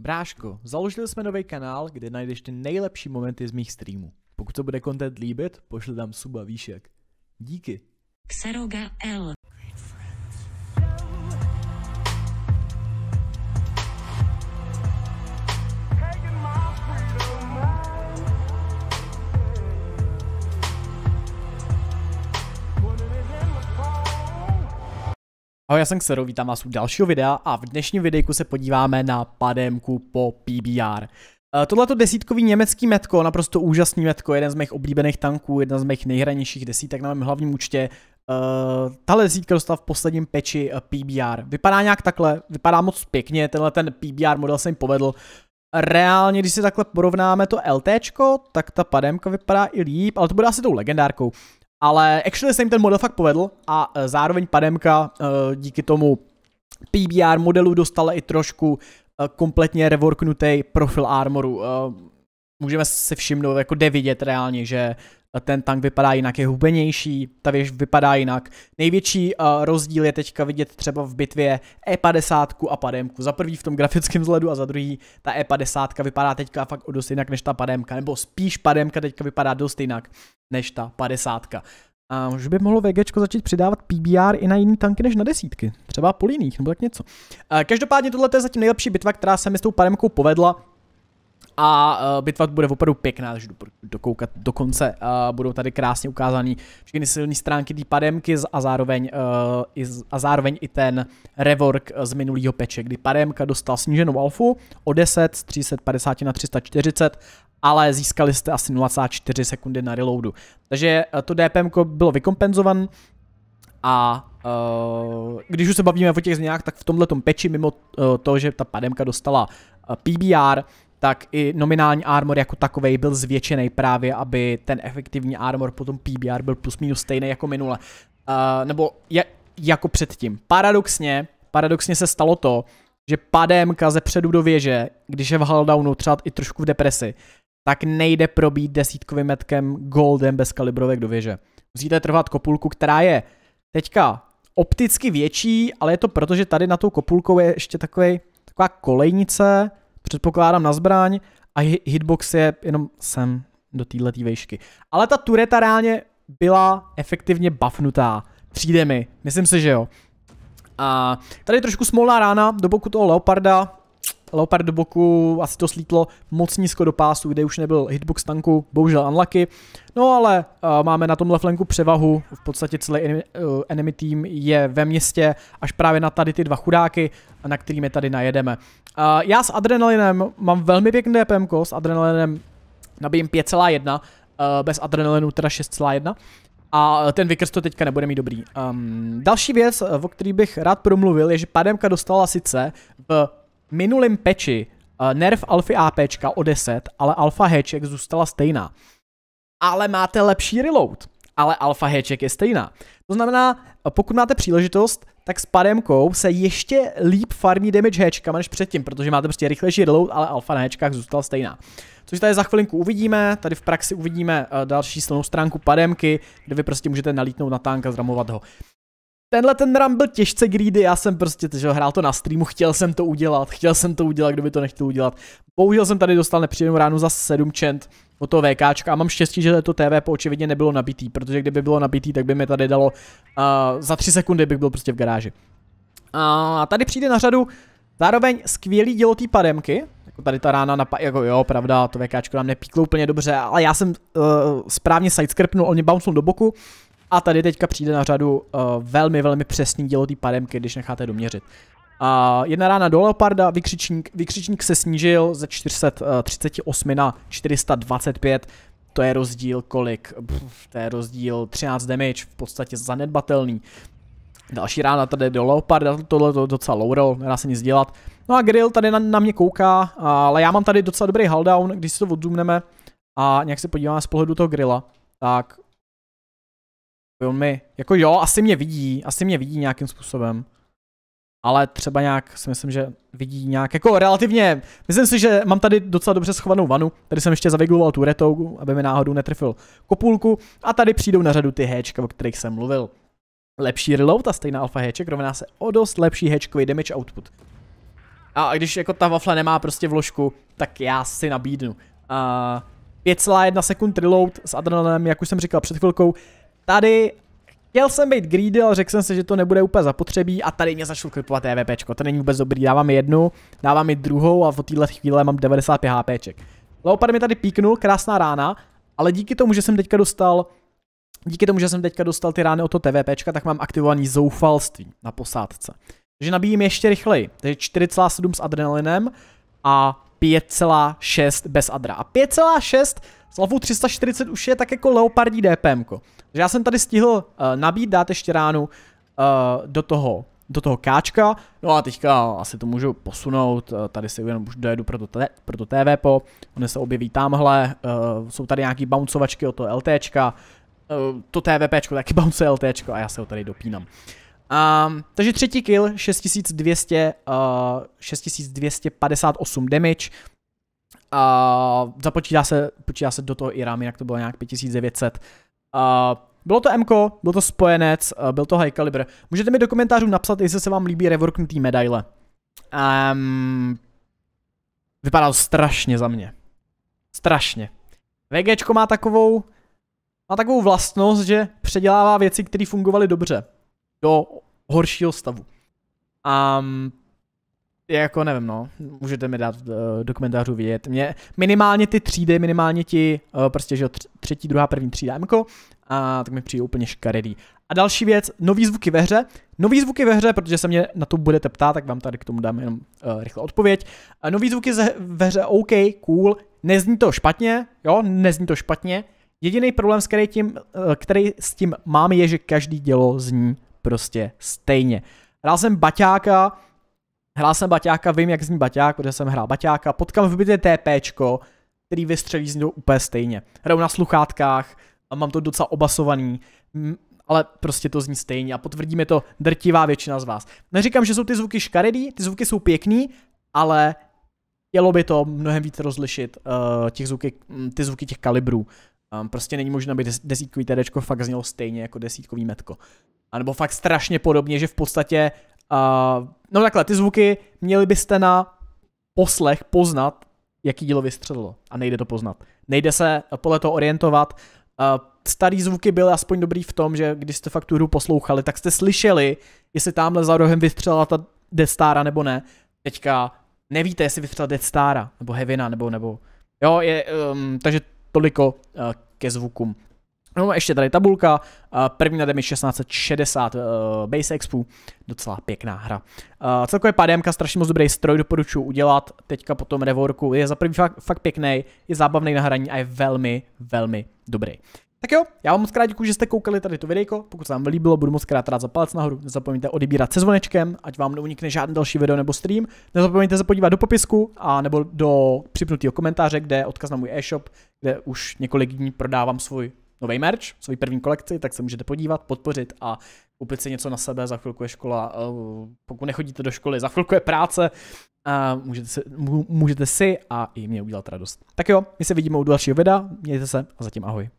Bráško, založili jsme nový kanál, kde najdeš ty nejlepší momenty z mých streamů. Pokud se bude content líbit, pošli tam suba výšek. Díky. Xeroga L. Ahoj, já jsem Xero, vítám vás u dalšího videa a v dnešním videjku se podíváme na pademku po PBR. Eh, Tohle to desítkový německý metko, naprosto úžasný metko, jeden z mých oblíbených tanků, jedna z mých nejhranějších desítek na mém hlavním účtě. Uh, tahle desítka dostala v posledním peči uh, PBR. Vypadá nějak takhle, vypadá moc pěkně, tenhle ten PBR model se jim povedl. Reálně, když si takhle porovnáme to LT, tak ta pademka vypadá i líp, ale to bude asi tou legendárkou. Ale actually se jim ten model fakt povedl a uh, zároveň pademka uh, díky tomu PBR modelu dostala i trošku uh, kompletně reworknutý profil armoru. Můžeme se všimnout, jako jde vidět reálně, že ten tank vypadá jinak, je hubenější, ta věž vypadá jinak. Největší rozdíl je teďka vidět třeba v bitvě E50 a pademku. Za prvý v tom grafickém vzhledu a za druhý ta E50 vypadá teďka fakt o dost jinak než ta pademka, nebo spíš pademka teďka vypadá dost jinak než ta 50. A už by mohlo VG začít přidávat PBR i na jiný tanky než na desítky. Třeba po liních, nebo tak něco. Každopádně tohle je zatím nejlepší bitva, která se mi s tou pademkou povedla. A uh, bitva bude opravdu pěkná, takže dokoukat do konce. Uh, budou tady krásně ukázány všechny silné stránky té pademky a zároveň, uh, i, a zároveň i ten rework z minulého peče, kdy pademka dostal sníženou alfu o 10 z 350 na 340 ale získali jste asi 0,4 sekundy na reloadu. Takže to DPM bylo vykompenzovan a uh, když už se bavíme o těch změnách, tak v tomhle peči mimo uh, to, že ta pademka dostala PBR, tak i nominální armor jako takový byl zvětšený právě, aby ten efektivní armor potom PBR byl plus minus stejný jako minule. Uh, nebo je, jako předtím. Paradoxně, paradoxně se stalo to, že pademka ze předu do věže, když je v huldownu, třeba i trošku v depresi, tak nejde probít desítkovým metkem goldem bez kalibrovek do věže. Musíte trvat kopulku, která je teďka opticky větší, ale je to proto, že tady na tou kopulkou je ještě takový, taková kolejnice, předpokládám na zbraň a hitbox je jenom sem do této výšky. Ale ta tureta reálně byla efektivně buffnutá. Přijde mi, myslím si, že jo. A tady trošku smolná rána do boku toho Leoparda, Leopard do boku, asi to slítlo moc nízko do pásu, kde už nebyl hitbox tanku, bohužel unlucky. No ale uh, máme na tomhle flanku převahu, v podstatě celý enemy, uh, enemy team je ve městě, až právě na tady ty dva chudáky, na kterými tady najedeme. Uh, já s adrenalinem mám velmi pěkný DPM, s adrenalinem nabijím 5,1, uh, bez adrenalinu teda 6,1. A ten Vickers to teďka nebude mít dobrý. Um, další věc, o který bych rád promluvil, je, že Pademka dostala sice v minulém peči uh, nerv Alfy AP o 10, ale Alpha Hatchek zůstala stejná. Ale máte lepší reload, ale Alpha Hatchek je stejná. To znamená, pokud máte příležitost, tak s pademkou se ještě líp farmí damage hatchkama než předtím, protože máte prostě rychlejší reload, ale alfa na hatchkách zůstala stejná. Což tady za chvilinku uvidíme, tady v praxi uvidíme uh, další silnou stránku pademky, kde vy prostě můžete nalítnout na tank a zramovat ho. Tenhle ten run byl těžce greedy, já jsem prostě že hrál to na streamu, chtěl jsem to udělat, chtěl jsem to udělat, kdo by to nechtěl udělat. Bohužel jsem tady dostal nepříjemnou ránu za 7 čent od toho VKčka a mám štěstí, že to TV po očividně nebylo nabitý, protože kdyby bylo nabitý, tak by mi tady dalo uh, za 3 sekundy bych byl prostě v garáži. A tady přijde na řadu zároveň skvělý dělo té pademky, jako tady ta rána, na, jako jo, pravda, to VKčko nám nepíklo úplně dobře, ale já jsem uh, správně sidescrpnul, on mě bouncnul do boku, a tady teďka přijde na řadu uh, velmi, velmi přesný dělo té pademky, když necháte doměřit. Uh, jedna rána do Leoparda, vykřičník, vykřičník se snížil ze 438 na 425, to je rozdíl kolik? Pff, to je rozdíl 13 damage, v podstatě zanedbatelný. Další rána tady do Leoparda, tohle to docela low roll, nedá se nic dělat. No a Grill tady na, na mě kouká, ale já mám tady docela dobrý hulldown, když si to odzoomneme a nějak se podíváme z pohledu toho Grilla, tak On mi, jako jo, asi mě vidí, asi mě vidí nějakým způsobem. Ale třeba nějak si myslím, že vidí nějak, jako relativně, myslím si, že mám tady docela dobře schovanou vanu, tady jsem ještě zavigloval tu retou, aby mi náhodou netrefil kopulku a tady přijdou na řadu ty hatchka, o kterých jsem mluvil. Lepší reload a stejná alfa hatchek rovná se o dost lepší hatchkový damage output. A když jako ta wafle nemá prostě vložku, tak já si nabídnu. Uh, 5,1 sekund reload s adrenalinem, jak už jsem říkal před chvilkou. Tady Chtěl jsem být greedy, ale řekl jsem si, že to nebude úplně zapotřebí a tady mě začal klipovat EVPčko. To není vůbec dobrý, dávám mi jednu, dávám mi druhou a v téhle chvíli mám 95 HPček. Leopard mi tady píknul, krásná rána, ale díky tomu, že jsem teďka dostal díky tomu, že jsem teďka dostal ty rány o to TVPčka, tak mám aktivovaný zoufalství na posádce. Takže nabíjím ještě rychleji. Takže 4,7 s adrenalinem a 5,6 bez adra. A 5,6 s lavou 340 už je tak jako leopardí DPM. Takže já jsem tady stihl uh, nabít, dát ještě ránu uh, do toho do toho káčka, no a teďka asi to můžu posunout, uh, tady si jenom už dojedu pro to, pro to TVP, oni se objeví tamhle, uh, jsou tady nějaký bouncovačky o to LTčka, uh, to TVPčko taky bounce LTčko a já se ho tady dopínám. Um, takže třetí kill, 6200, uh, 6258 damage, uh, započítá se, počítá se do toho i rám, jinak to bylo nějak 5900. Uh, bylo to MK, byl to spojenec, uh, byl to high caliber. Můžete mi do komentářů napsat, jestli se vám líbí reworknutý medaile. Um, vypadá to strašně za mě. Strašně. VGčko má takovou, má takovou vlastnost, že předělává věci, které fungovaly dobře do horšího stavu. Um, jako nevím, no, můžete mi dát uh, do komentářů vidět. Mě minimálně ty třídy, minimálně ti, uh, prostě, že třetí, druhá, první třída MK, a tak mi přijde úplně škaredý. A další věc, nový zvuky ve hře. Nový zvuky ve hře, protože se mě na to budete ptát, tak vám tady k tomu dám jenom uh, rychle odpověď. A nový zvuky ve hře, OK, cool, nezní to špatně, jo, nezní to špatně. Jediný problém, s který, tím, uh, který s tím mám, je, že každý dělo zní prostě stejně. Hrál jsem Baťáka, hrál jsem Baťáka, vím, jak zní Baťák, protože jsem hrál Baťáka, potkám v bytě TPčko, který vystřelí zní úplně stejně. Hraju na sluchátkách, a mám to docela obasovaný, ale prostě to zní stejně a potvrdí mi to drtivá většina z vás. Neříkám, že jsou ty zvuky škaredý, ty zvuky jsou pěkný, ale chtělo by to mnohem víc rozlišit uh, těch zvuky, ty zvuky těch kalibrů. Um, prostě není možné, aby desítkový TDčko fakt znělo stejně jako desítkový metko. A nebo fakt strašně podobně, že v podstatě, uh, no takhle, ty zvuky měli byste na poslech poznat, jaký dílo vystřelilo. A nejde to poznat. Nejde se podle toho orientovat. Uh, starý zvuky byly aspoň dobrý v tom, že když jste fakt tu hru poslouchali, tak jste slyšeli, jestli tamhle za rohem vystřelila ta Death Stara nebo ne. Teďka nevíte, jestli vystřelila Death Stara, nebo Heavina, nebo, nebo, jo, je, um, takže toliko uh, ke zvukům. No ještě tady tabulka, první na je 1660 uh, Base Expo, docela pěkná hra. Uh, celkově PDMka strašně moc dobrý stroj, doporučuji udělat, teďka po tom reworku, je za první fakt, fakt pěkný, je zábavný na hraní a je velmi, velmi dobrý. Tak jo, já vám moc krát děkuji, že jste koukali tady to videjko. Pokud se vám líbilo, budu moc krát rád za palec nahoru. Nezapomeňte odebírat se zvonečkem, ať vám neunikne žádný další video nebo stream. Nezapomeňte se podívat do popisku a nebo do připnutého komentáře, kde je odkaz na můj e-shop, kde už několik dní prodávám svůj nový merch, svůj první kolekci, tak se můžete podívat, podpořit a koupit si něco na sebe, za chvilku je škola, eh, pokud nechodíte do školy, za chvilku je práce, a můžete si, můžete si a i mě udělat radost. Tak jo, my se vidíme u dalšího videa, mějte se a zatím ahoj.